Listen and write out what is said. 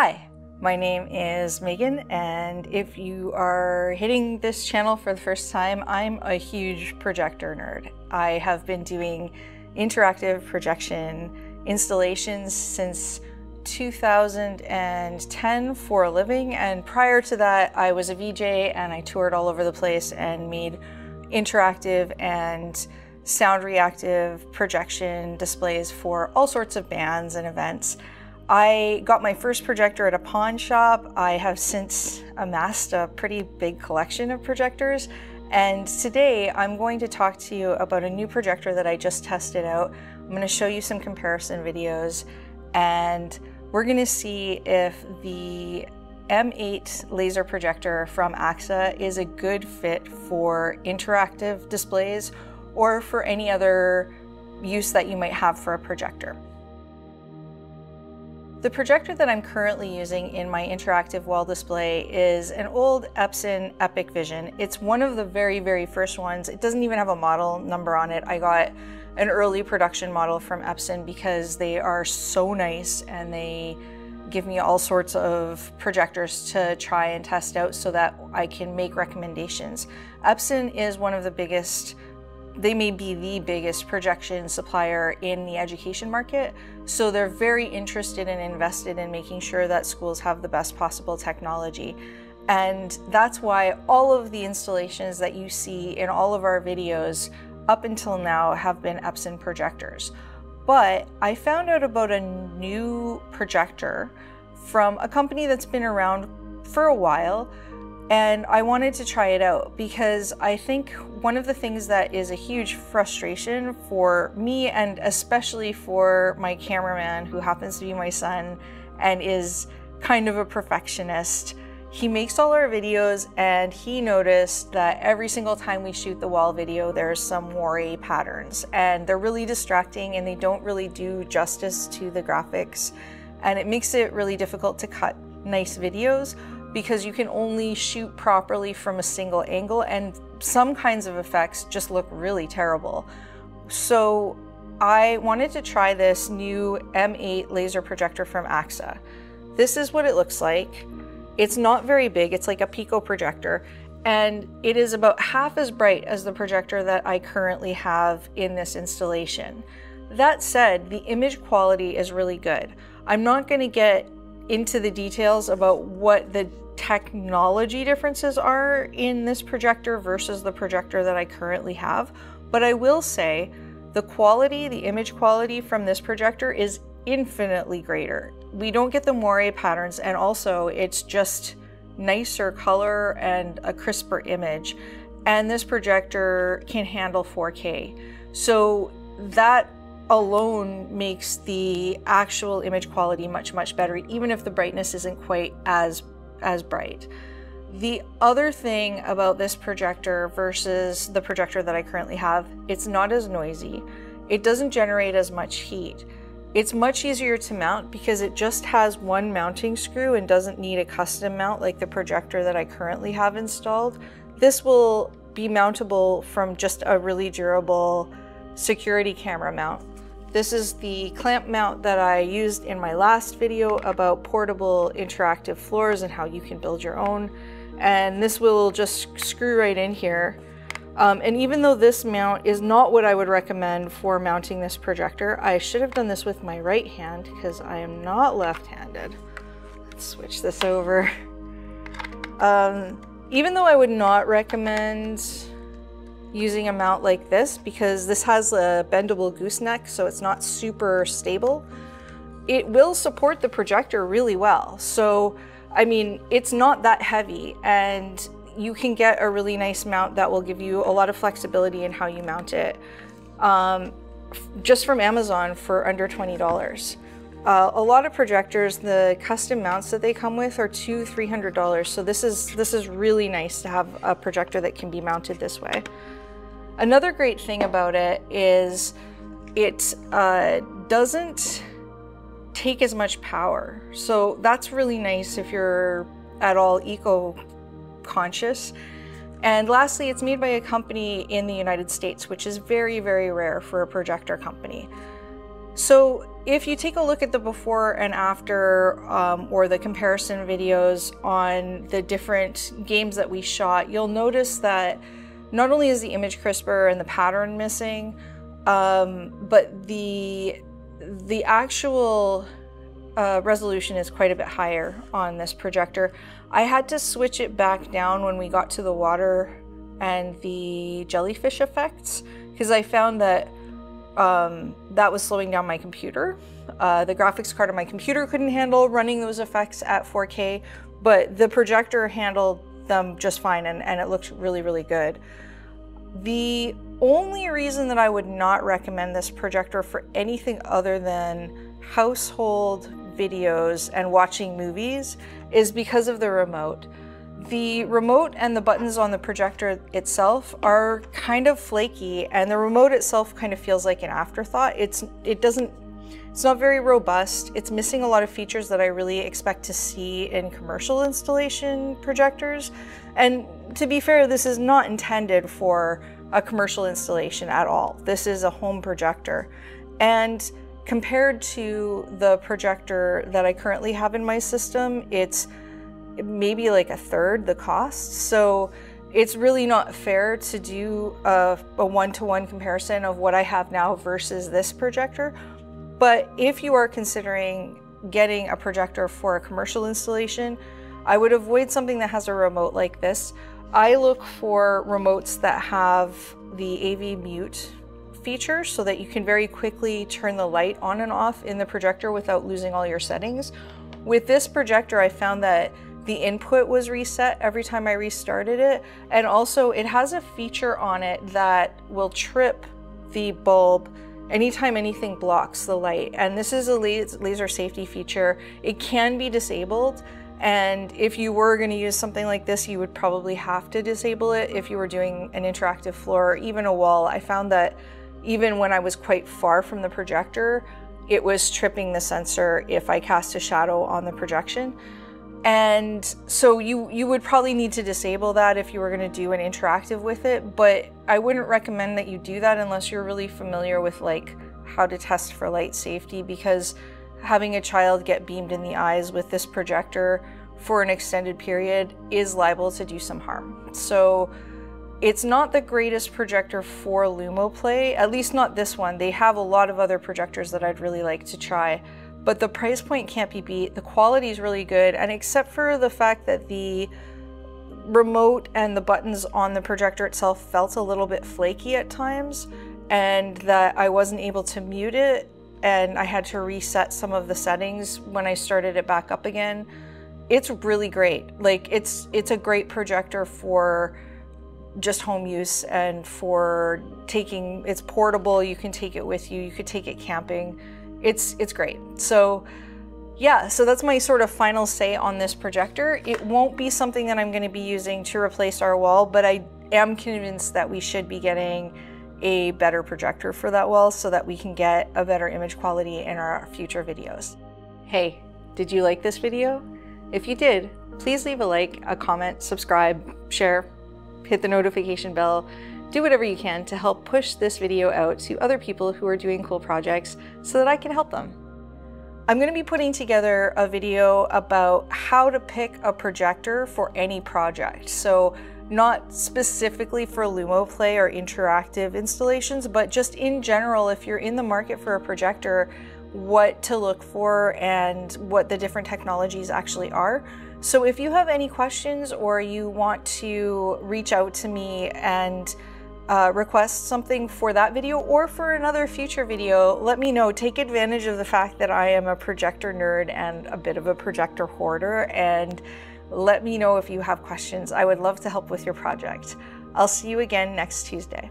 Hi, my name is Megan, and if you are hitting this channel for the first time, I'm a huge projector nerd. I have been doing interactive projection installations since 2010 for a living, and prior to that, I was a VJ and I toured all over the place and made interactive and sound reactive projection displays for all sorts of bands and events. I got my first projector at a pawn shop. I have since amassed a pretty big collection of projectors. And today I'm going to talk to you about a new projector that I just tested out. I'm going to show you some comparison videos and we're going to see if the M8 laser projector from AAXA is a good fit for interactive displays or for any other use that you might have for a projector. The projector that I'm currently using in my interactive wall display is an old Epson EpiqVision. It's one of the very, very first ones. It doesn't even have a model number on it. I got an early production model from Epson because they are so nice and they give me all sorts of projectors to try and test out so that I can make recommendations. Epson is one of the biggest they may be the biggest projection supplier in the education market. So they're very interested and invested in making sure that schools have the best possible technology. And that's why all of the installations that you see in all of our videos up until now have been Epson projectors. But I found out about a new projector from a company that's been around for a while and I wanted to try it out because I think one of the things that is a huge frustration for me and especially for my cameraman who happens to be my son and is kind of a perfectionist. He makes all our videos and he noticed that every single time we shoot the wall video there's some moire patterns and they're really distracting and they don't really do justice to the graphics and it makes it really difficult to cut nice videos because you can only shoot properly from a single angle and some kinds of effects just look really terrible. So I wanted to try this new M8 laser projector from AAXA. This is what it looks like. It's not very big, it's like a Pico projector, and it is about half as bright as the projector that I currently have in this installation. That said, the image quality is really good. I'm not going to get into the details about what the technology differences are in this projector versus the projector that I currently have, but I will say the quality, the image quality from this projector is infinitely greater. We don't get the moire patterns and also it's just nicer color and a crisper image. And this projector can handle 4K. So that alone makes the actual image quality much, much better, even if the brightness isn't quite as, as bright. The other thing about this projector versus the projector that I currently have, it's not as noisy. It doesn't generate as much heat. It's much easier to mount because it just has one mounting screw and doesn't need a custom mount like the projector that I currently have installed. This will be mountable from just a really durable security camera mount. This is the clamp mount that I used in my last video about portable interactive floors and how you can build your own. And this will just screw right in here. Um, and even though this mount is not what I would recommend for mounting this projector, I should have done this with my right hand because I am not left-handed. Let's switch this over. Um, even though I would not recommend using a mount like this because this has a bendable gooseneck so it's not super stable. It will support the projector really well. So, I mean, it's not that heavy and you can get a really nice mount that will give you a lot of flexibility in how you mount it. Um, just from Amazon for under $20. Uh, a lot of projectors, the custom mounts that they come with are two, three hundred dollars. So this is this is really nice to have a projector that can be mounted this way. Another great thing about it is it uh, doesn't take as much power. So that's really nice if you're at all eco-conscious. And lastly, it's made by a company in the United States, which is very, very rare for a projector company. So if you take a look at the before and after um, or the comparison videos on the different games that we shot, you'll notice that not only is the image crisper and the pattern missing, um, but the the actual uh, resolution is quite a bit higher on this projector. I had to switch it back down when we got to the water and the jellyfish effects because I found that um, that was slowing down my computer. Uh, the graphics card on my computer couldn't handle running those effects at 4K, but the projector handled them just fine and, and it looked really, really good. The only reason that I would not recommend this projector for anything other than household videos and watching movies is because of the remote. The remote and the buttons on the projector itself are kind of flaky and the remote itself kind of feels like an afterthought. It's it doesn't it's not very robust. It's missing a lot of features that I really expect to see in commercial installation projectors. And to be fair, this is not intended for a commercial installation at all. This is a home projector. And compared to the projector that I currently have in my system, it's maybe like a third the cost. So it's really not fair to do a, a one-to-one comparison of what I have now versus this projector. But if you are considering getting a projector for a commercial installation, I would avoid something that has a remote like this. I look for remotes that have the AV mute feature so that you can very quickly turn the light on and off in the projector without losing all your settings. With this projector, I found that the input was reset every time I restarted it. And also it has a feature on it that will trip the bulb anytime anything blocks the light. And this is a laser safety feature. It can be disabled. And if you were going to use something like this, you would probably have to disable it if you were doing an interactive floor or even a wall. I found that even when I was quite far from the projector, it was tripping the sensor if I cast a shadow on the projection. And so you, you would probably need to disable that if you were gonna do an interactive with it, but I wouldn't recommend that you do that unless you're really familiar with like how to test for light safety because having a child get beamed in the eyes with this projector for an extended period is liable to do some harm. So it's not the greatest projector for LUMOplay, at least not this one. They have a lot of other projectors that I'd really like to try but the price point can't be beat. The quality is really good, and except for the fact that the remote and the buttons on the projector itself felt a little bit flaky at times, and that I wasn't able to mute it, and I had to reset some of the settings when I started it back up again. It's really great. Like it's it's a great projector for just home use and for taking it's portable you can take it with you you could take it camping it's, it's great. So yeah, so that's my sort of final say on this projector. It won't be something that I'm gonna be using to replace our wall, but I am convinced that we should be getting a better projector for that wall so that we can get a better image quality in our future videos. Hey, did you like this video? If you did, please leave a like, a comment, subscribe, share, hit the notification bell, do whatever you can to help push this video out to other people who are doing cool projects so that I can help them. I'm going to be putting together a video about how to pick a projector for any project. So not specifically for LUMOplay or interactive installations, but just in general, if you're in the market for a projector, what to look for and what the different technologies actually are. So if you have any questions or you want to reach out to me and uh, request something for that video or for another future video, let me know. Take advantage of the fact that I am a projector nerd and a bit of a projector hoarder and let me know if you have questions. I would love to help with your project. I'll see you again next Tuesday.